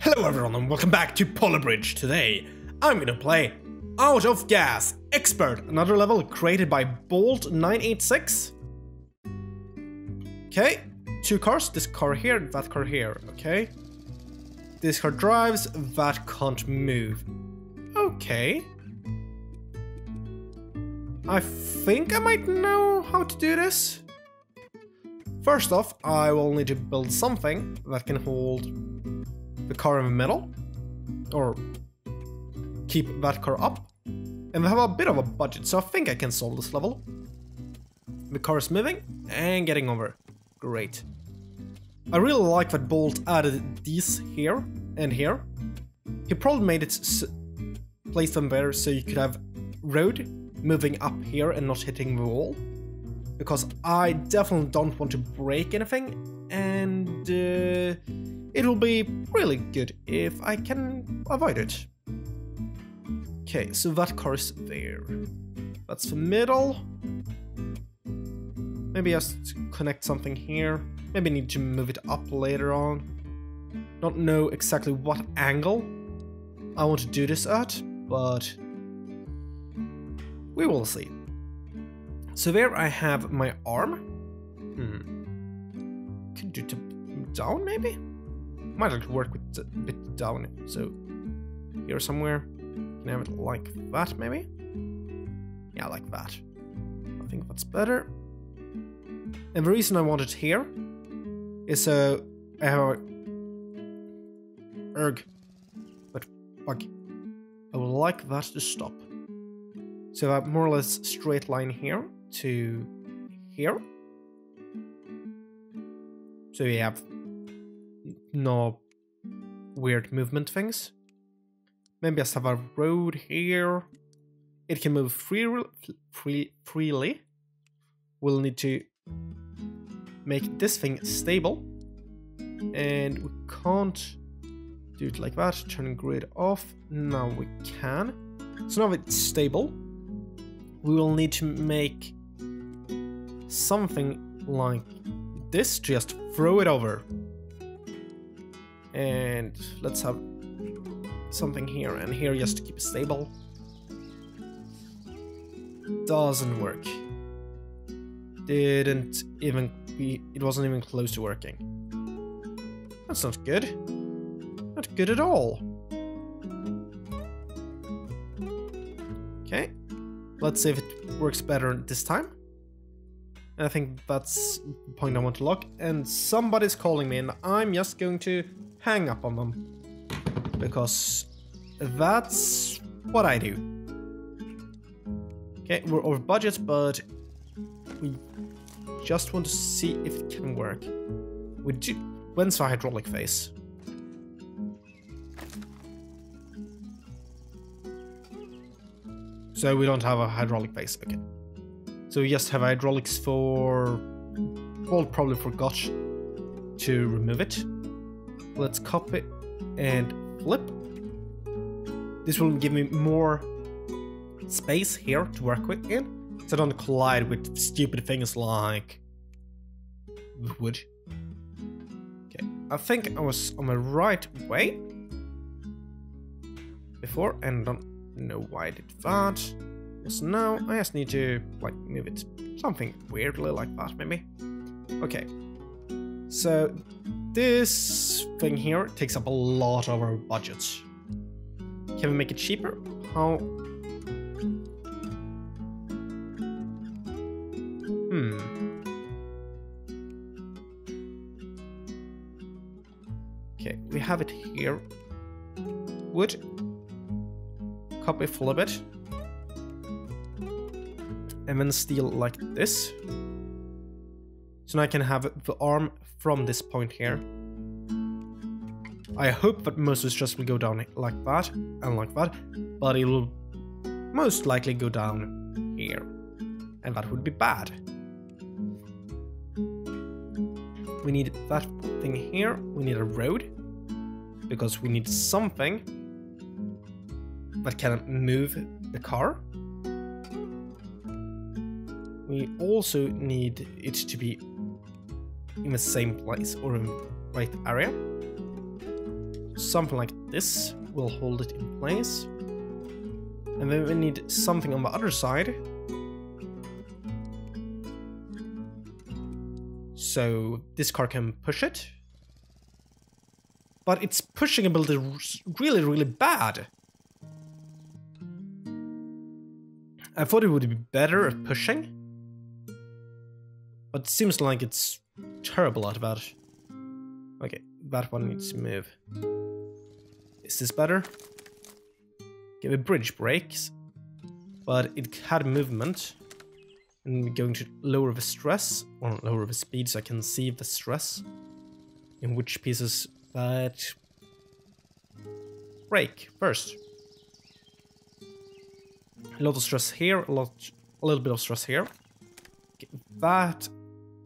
Hello everyone and welcome back to Poly Bridge. Today, I'm gonna play Out of Gas Expert, another level created by Bolt986. Okay, two cars, this car here, that car here, okay. This car drives, that can't move. Okay. I think I might know how to do this. First off, I will need to build something that can hold the car in the middle, or keep that car up. And we have a bit of a budget, so I think I can solve this level. The car is moving and getting over. Great. I really like that Bolt added these here and here. He probably made it place them there so you could have road moving up here and not hitting the wall. Because I definitely don't want to break anything and uh, it'll be really good if I can avoid it. Okay, so that car is there. That's the middle. Maybe just connect something here. Maybe need to move it up later on. Don't know exactly what angle I want to do this at, but we will see. So there I have my arm. Hmm. Could do to down maybe? Might have to work with a bit down. So here somewhere. Can have it like that maybe? Yeah, like that. I think that's better. And the reason I want it here is so uh, I have a erg, but bug. I would like that to stop. So have more or less straight line here to here. So we have no weird movement things. Maybe I have a road here. It can move free, free, freely. We'll need to make this thing stable. And we can't do it like that. Turn grid off. Now we can. So now it's stable. We will need to make something like this. Just throw it over. And let's have something here and here just to keep it stable. Doesn't work. Didn't even be, it wasn't even close to working. That's not good. Not good at all. Okay, let's see if it works better this time. I think that's the point I want to lock. And somebody's calling me and I'm just going to hang up on them. Because that's what I do. Okay, we're over budget, but we just want to see if it can work. We do. When's our hydraulic phase? So we don't have a hydraulic phase. Okay. So we just have hydraulics for. Well, probably forgot to remove it. Let's copy and flip. This will give me more space here to work with in, so I don't collide with stupid things like wood. Okay, I think I was on the right way before, and don't know why I did that. So now I just need to like move it something weirdly like that, maybe. Okay, so this thing here takes up a lot of our budget. Can we make it cheaper? How? Hmm. Okay, we have it here. Wood. Copy flip it. And then steel like this. So now I can have the arm from this point here. I hope that most of just will go down like that and like that, but it will most likely go down here. And that would be bad. We need that thing here, we need a road, because we need something that can move the car. We also need it to be in the same place or in right area. something like this will hold it in place. And then we need something on the other side. So this car can push it. But its pushing ability is really, really bad. I thought it would be better at pushing. But it seems like it's terrible at that. Okay, that one needs to move. Is this better? Okay, the bridge breaks. But it had movement. And we're going to lower the stress, or lower the speed so I can see the stress. In which pieces that break first. A lot of stress here, a lot, a little bit of stress here. Okay, that,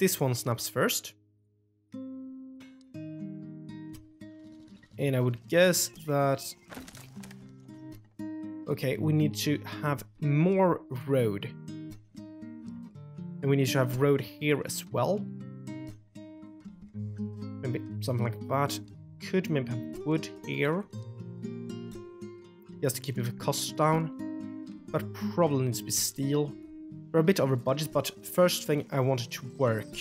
this one snaps first. And I would guess that... Okay, we need to have more road. And we need to have road here as well. Maybe something like that. Could maybe have wood here. Just to keep the costs down. But probably needs to be steel. We're a bit over budget, but first thing I wanted to work.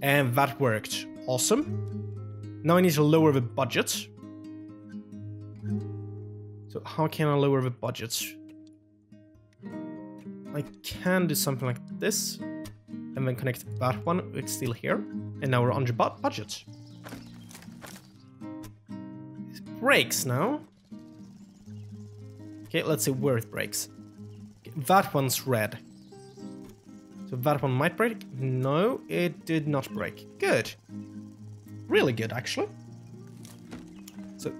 And that worked. Awesome. Now I need to lower the budget. So how can I lower the budget? I can do something like this, and then connect that one It's still here, and now we're under bu budget. It breaks now. Okay, let's see where it breaks. That one's red. So that one might break. No, it did not break. Good. Really good, actually. So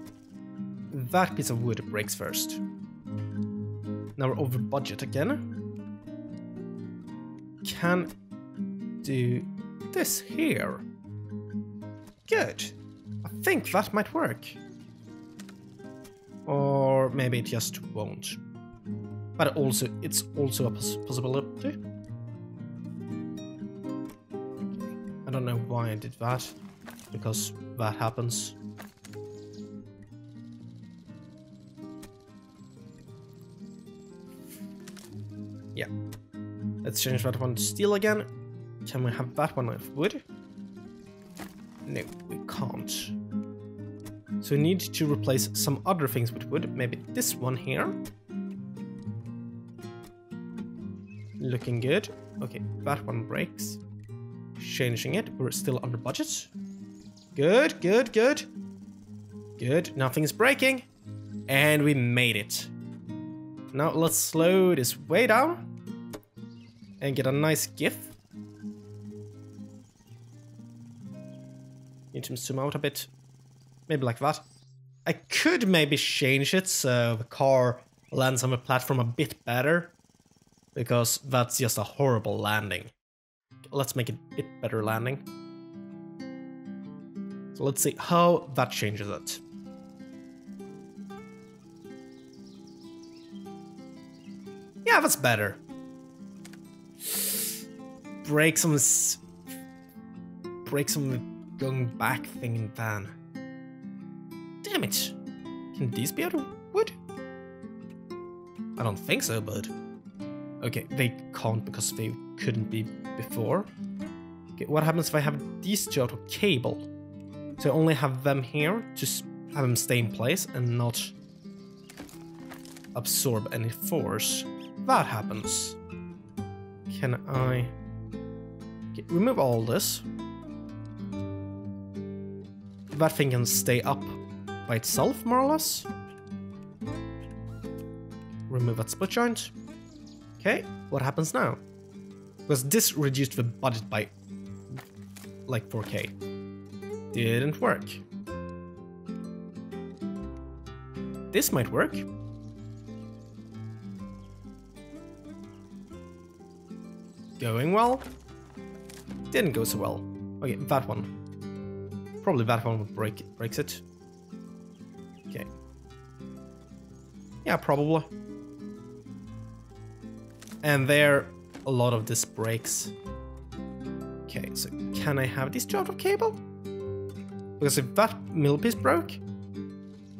that piece of wood breaks first. Now we're over budget again can do this here. Good. I think that might work. Or maybe it just won't. But also, it's also a poss possibility. I don't know why I did that, because that happens. Yeah. Let's change that one to steel again. Can we have that one with wood? No, we can't. So we need to replace some other things with wood. Maybe this one here. Looking good. Okay, that one breaks. Changing it. We're still under budget. Good, good, good. Good, Nothing's breaking. And we made it. Now let's slow this way down and get a nice GIF. Need to zoom out a bit. Maybe like that. I could maybe change it so the car lands on the platform a bit better. Because that's just a horrible landing. Let's make it a bit better landing. So let's see how that changes it. Yeah, that's better break some break some going back thing in van. Damn it! Can these be out of wood? I don't think so, but okay, they can't because they couldn't be before. Okay, what happens if I have these two out of cable? So I only have them here to have them stay in place and not absorb any force. That happens. Can I remove all this. That thing can stay up by itself, more or less. Remove that split joint. Okay, what happens now? Because this reduced the budget by like 4k. Didn't work. This might work. Going well. Didn't go so well. Okay, that one. Probably that one would break it, breaks it. Okay. Yeah, probably. And there, a lot of this breaks. Okay, so can I have this out of cable? Because if that middle piece broke,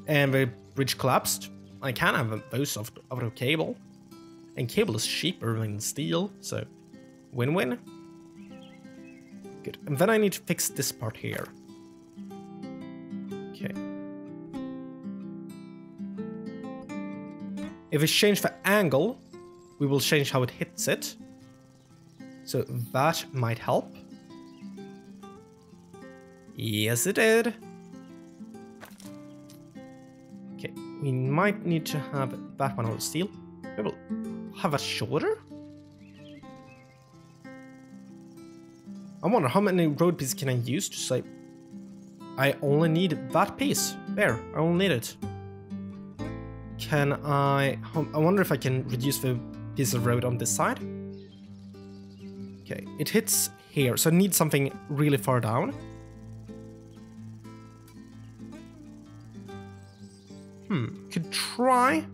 and the bridge collapsed. I can have those out of cable. And cable is cheaper than steel, so win-win. Good. And then I need to fix this part here. Okay. If we change the angle, we will change how it hits it. So that might help. Yes, it did. Okay, we might need to have that one on steel. We will have a shoulder? I wonder how many road pieces can I use to say I only need that piece. There, I only need it. Can I... I wonder if I can reduce the piece of road on this side. Okay, it hits here, so I need something really far down. Hmm, could try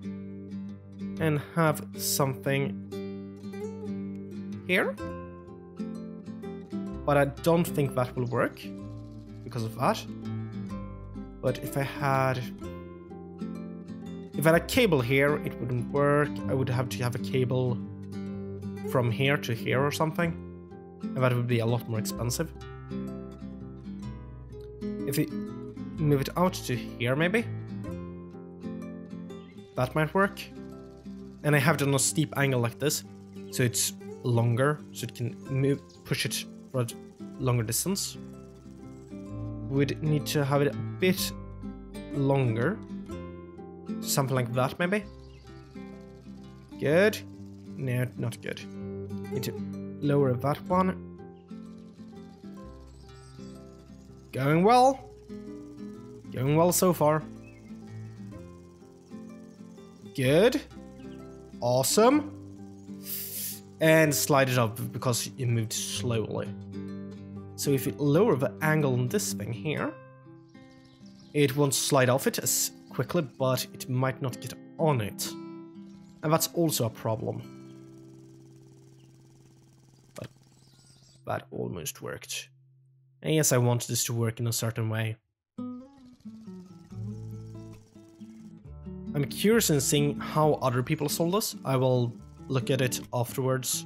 and have something here. But I don't think that will work because of that. But if I had... If I had a cable here, it wouldn't work. I would have to have a cable from here to here or something. And that would be a lot more expensive. If we move it out to here, maybe? That might work. And I have it on a steep angle like this, so it's longer, so it can move, push it for a longer distance. We would need to have it a bit longer. Something like that, maybe? Good. No, not good. Need to lower that one. Going well. Going well so far. Good. Awesome. And slide it up because it moved slowly. So if you lower the angle on this thing here, it won't slide off it as quickly, but it might not get on it. And that's also a problem. But that almost worked. And yes, I wanted this to work in a certain way. I'm curious in seeing how other people solve this. I will look at it afterwards.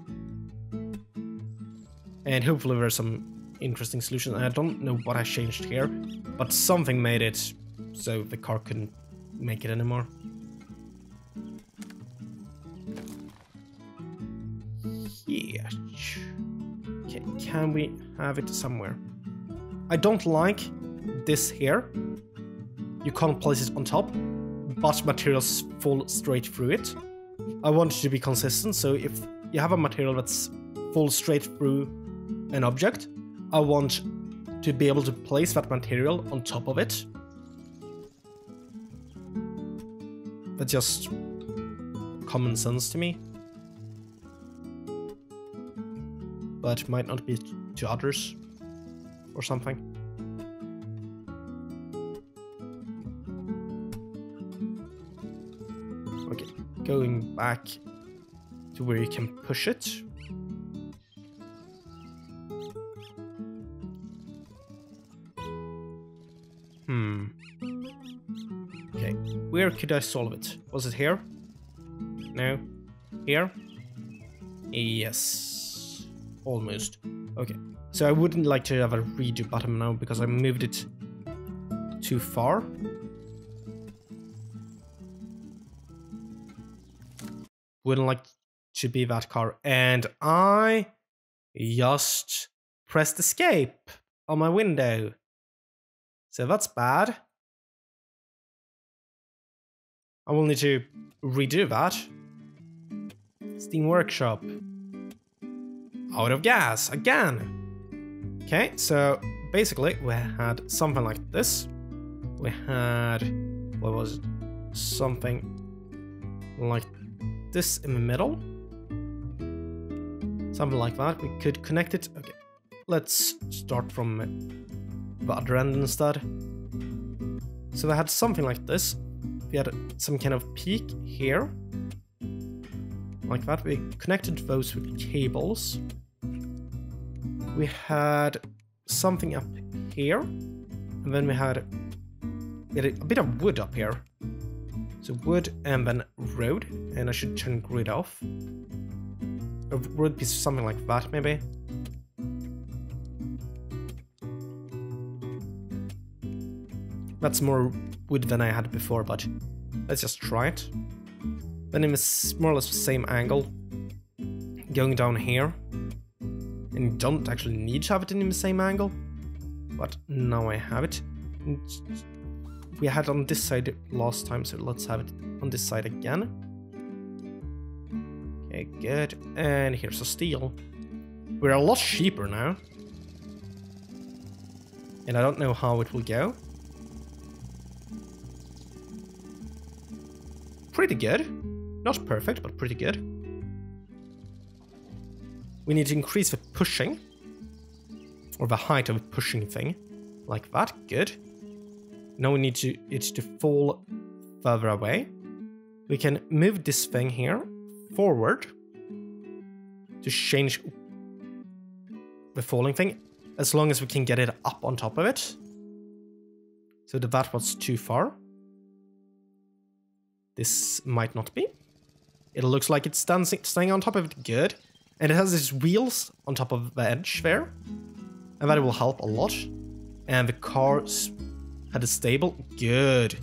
And hopefully there's some interesting solution. I don't know what I changed here, but something made it so the car couldn't make it anymore. Yeah. Okay, can we have it somewhere? I don't like this here. You can't place it on top, but materials fall straight through it. I want it to be consistent, so if you have a material that's falls straight through an object, I want to be able to place that material on top of it. That's just common sense to me. But might not be to others or something. Okay, going back to where you can push it. Where could I solve it? Was it here? No? Here? Yes. Almost. Okay, so I wouldn't like to have a redo button now because I moved it too far. wouldn't like to be that car. And I just pressed escape on my window. So that's bad. I will need to redo that. Steam Workshop. Out of gas again. Okay, so basically we had something like this. We had, what was it? Something like this in the middle. Something like that. We could connect it. Okay, let's start from the other end instead. So we had something like this. We had some kind of peak here. Like that. We connected those with cables. We had something up here. And then we had a bit of wood up here. So wood and then road, and I should turn grid off. A wood piece, something like that, maybe. That's more wood than I had before, but let's just try it. Then in more or less the same angle, going down here. And don't actually need to have it in the same angle, but now I have it. We had on this side last time, so let's have it on this side again. Okay, good. And here's a steel. We're a lot cheaper now. And I don't know how it will go. Pretty good. Not perfect, but pretty good. We need to increase the pushing. Or the height of the pushing thing. Like that, good. Now we need to it to fall further away. We can move this thing here forward to change the falling thing as long as we can get it up on top of it. So that that was too far. This might not be. It looks like it's dancing, staying on top of it good. And it has these wheels on top of the edge there. And that will help a lot. And the car had a stable. Good.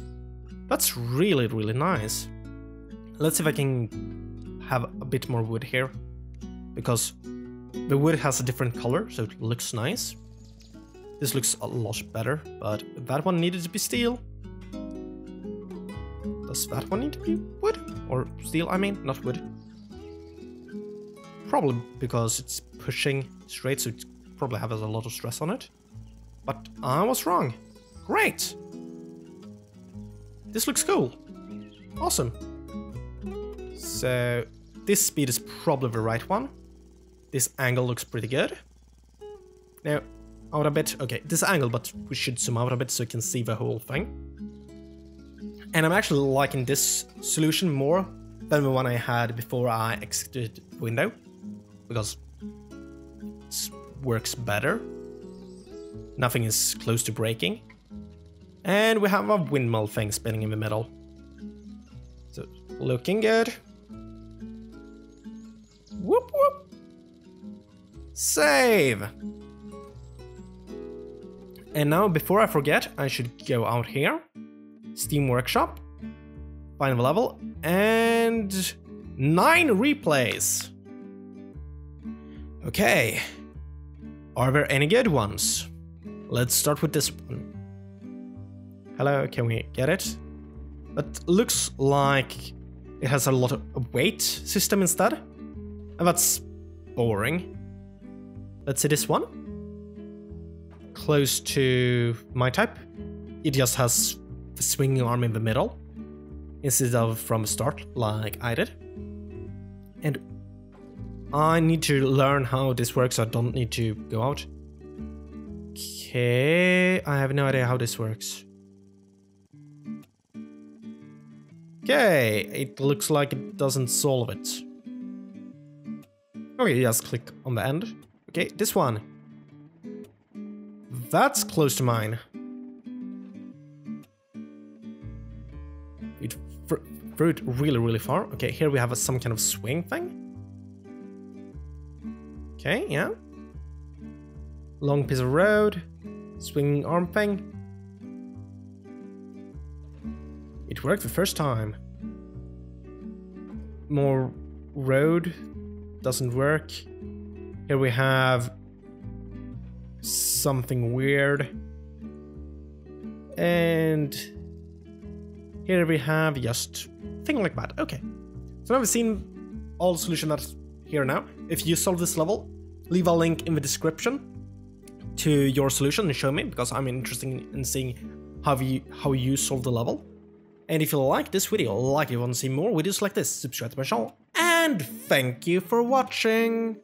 That's really, really nice. Let's see if I can have a bit more wood here. Because the wood has a different color, so it looks nice. This looks a lot better, but that one needed to be steel. Does that one need to be wood? Or steel, I mean, not wood. Probably because it's pushing straight, so it probably has a lot of stress on it. But I was wrong. Great! This looks cool. Awesome. So, this speed is probably the right one. This angle looks pretty good. Now, out a bit. Okay, this angle, but we should zoom out a bit so you can see the whole thing. And I'm actually liking this solution more than the one I had before I exited window. Because it works better. Nothing is close to breaking. And we have a windmill thing spinning in the middle. So, looking good. Whoop whoop. Save! And now, before I forget, I should go out here Steam Workshop, final level, and nine replays. Okay, are there any good ones? Let's start with this one. Hello, can we get it? That looks like it has a lot of weight system instead. And that's boring. Let's see this one. Close to my type. It just has swinging arm in the middle instead of from start like I did. And I need to learn how this works. I don't need to go out. Okay, I have no idea how this works. Okay, it looks like it doesn't solve it. Okay, just click on the end. Okay, this one. That's close to mine. Threw it really, really far. Okay, here we have a, some kind of swing thing. Okay, yeah. Long piece of road. Swinging arm thing. It worked the first time. More road. Doesn't work. Here we have something weird. And here we have just thing like that. Okay. So now we've seen all the solution that's here now. If you solve this level, leave a link in the description to your solution and show me because I'm interested in seeing how you how you solve the level. And if you like this video, like if you want to see more videos like this, subscribe to my channel, and thank you for watching!